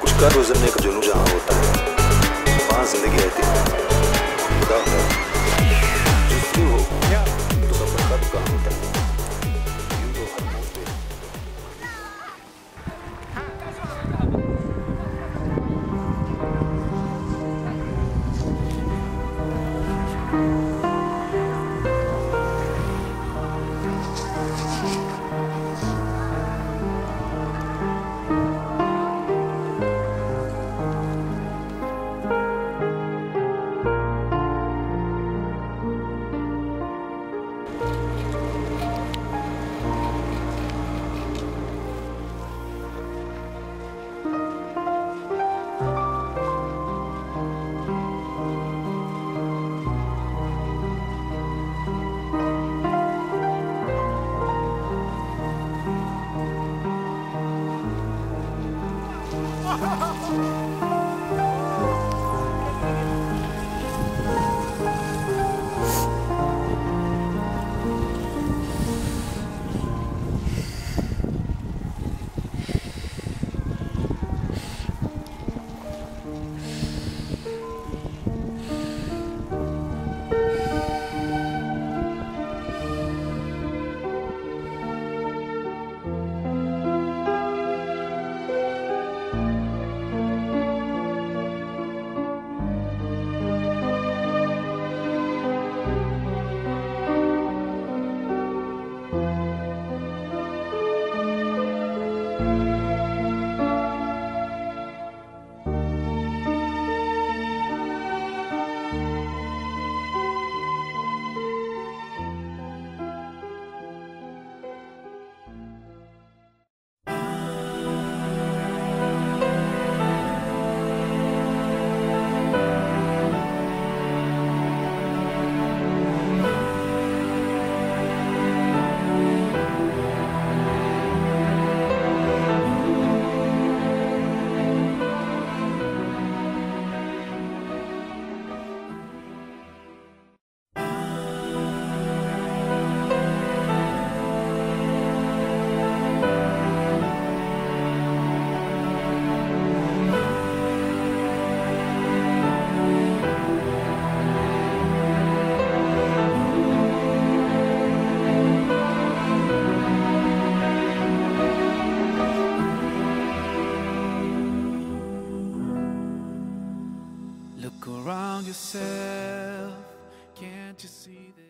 कुछ कर गुजरने का जुनू जहाँ होता है वहाँ ज़िंदगी रहती है। Ha ha ha! Around yourself, can't you see that?